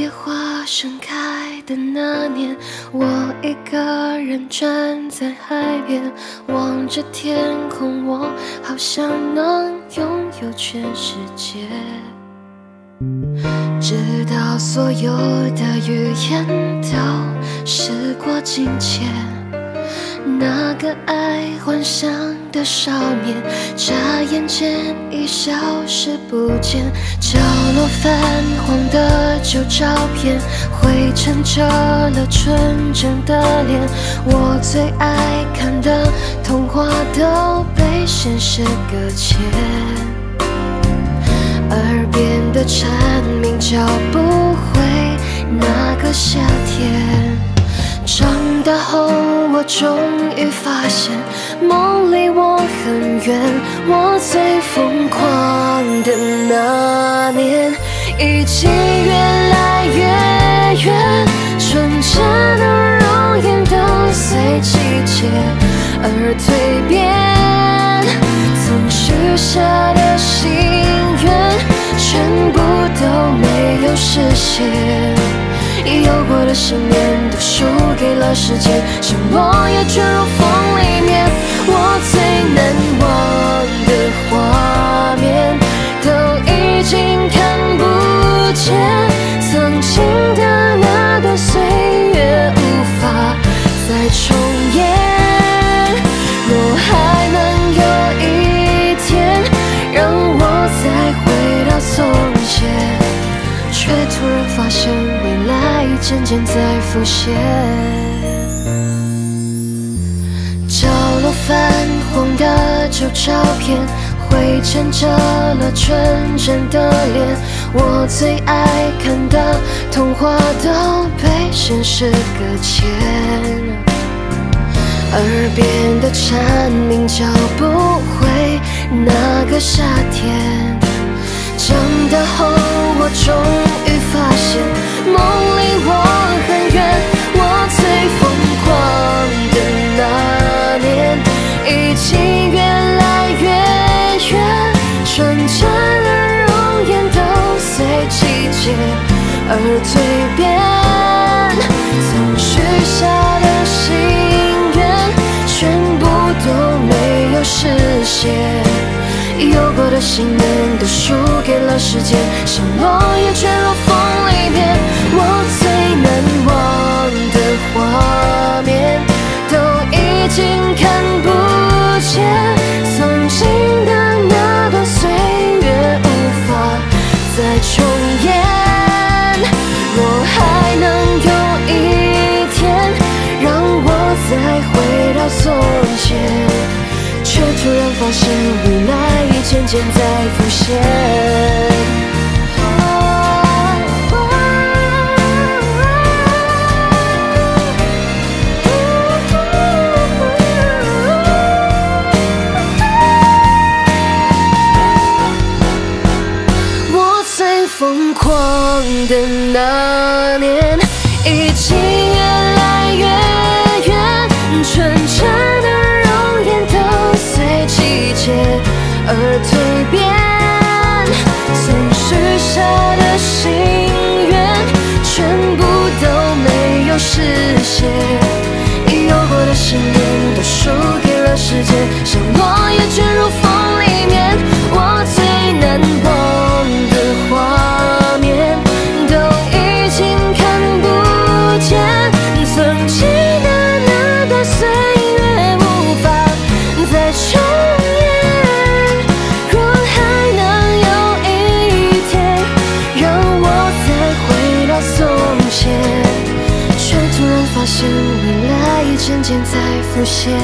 野花盛开的那年，我一个人站在海边，望着天空。我好像能拥有全世界，直到所有的语言都时过境迁。那个爱幻想的少年，眨眼间已消失不见。角落泛黄的旧照片，灰尘遮了纯真的脸。我最爱看的童话都被现实搁浅。耳边的蝉鸣叫不回那个夏天。长大后，我终于发现，梦离我很远。我最疯狂的那年，已经越来越远。纯真的容颜都随季节而蜕变，曾许下的心愿，全部都没有实现。的信念都输给了时间，像落叶卷入风里面。我最难忘的画面都已经看不见，曾经的那段岁月无法再重演。若还能有一天让我再回到从前，却突然发现渐渐在浮现。角落泛黄的旧照片，灰尘遮了纯真的脸。我最爱看的童话都被现实搁浅。耳边的蝉鸣叫不回那个夏天。长大后，我终于而蜕变，曾许下的心愿，全部都没有实现。有过的信念都输给了时间，像落发现，未来已渐渐在浮现。我最疯狂的那年，实现。来已渐渐在浮现。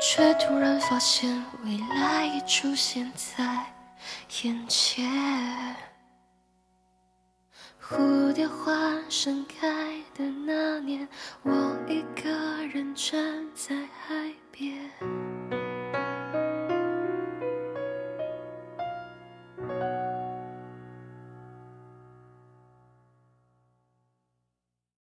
却突然发现未来已出现在眼前。蝴蝶花盛开的那年，我一个人站在海边